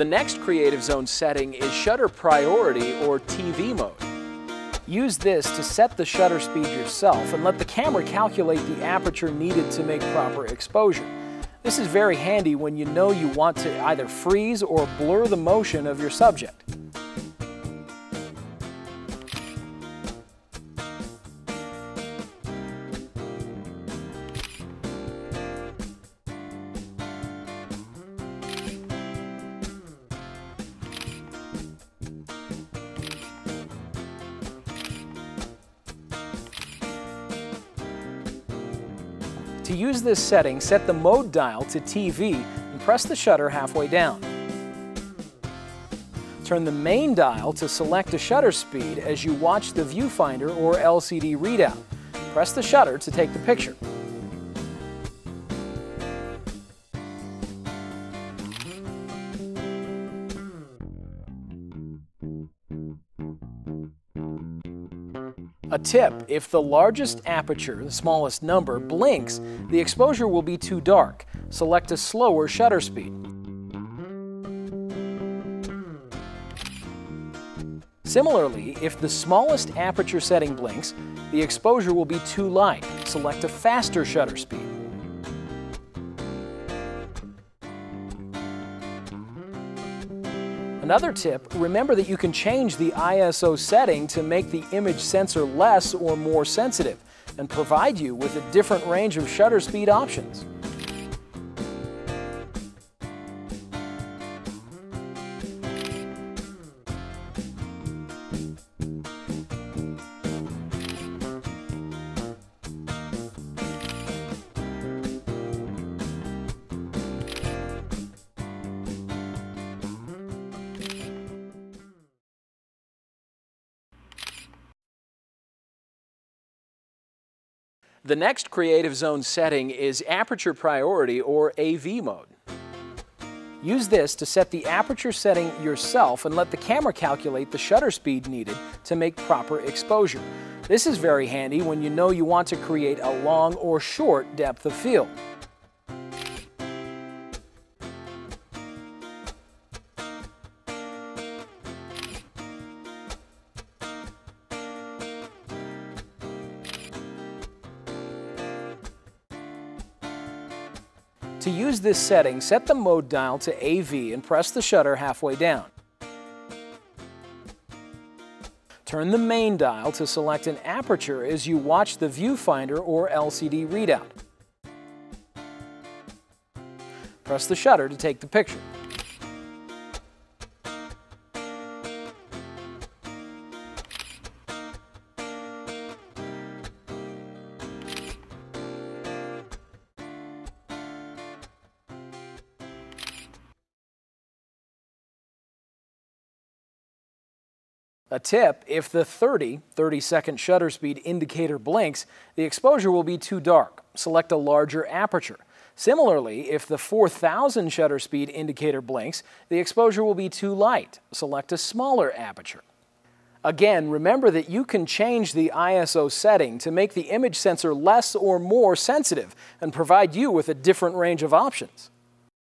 The next Creative Zone setting is shutter priority or TV mode. Use this to set the shutter speed yourself and let the camera calculate the aperture needed to make proper exposure. This is very handy when you know you want to either freeze or blur the motion of your subject. To use this setting, set the mode dial to TV and press the shutter halfway down. Turn the main dial to select a shutter speed as you watch the viewfinder or LCD readout. Press the shutter to take the picture. A tip, if the largest aperture, the smallest number, blinks, the exposure will be too dark. Select a slower shutter speed. Similarly, if the smallest aperture setting blinks, the exposure will be too light. Select a faster shutter speed. Another tip, remember that you can change the ISO setting to make the image sensor less or more sensitive and provide you with a different range of shutter speed options. The next Creative Zone setting is Aperture Priority or AV mode. Use this to set the aperture setting yourself and let the camera calculate the shutter speed needed to make proper exposure. This is very handy when you know you want to create a long or short depth of field. To use this setting, set the mode dial to AV and press the shutter halfway down. Turn the main dial to select an aperture as you watch the viewfinder or LCD readout. Press the shutter to take the picture. A tip, if the 30, 30 second shutter speed indicator blinks, the exposure will be too dark. Select a larger aperture. Similarly, if the 4000 shutter speed indicator blinks, the exposure will be too light. Select a smaller aperture. Again, remember that you can change the ISO setting to make the image sensor less or more sensitive and provide you with a different range of options.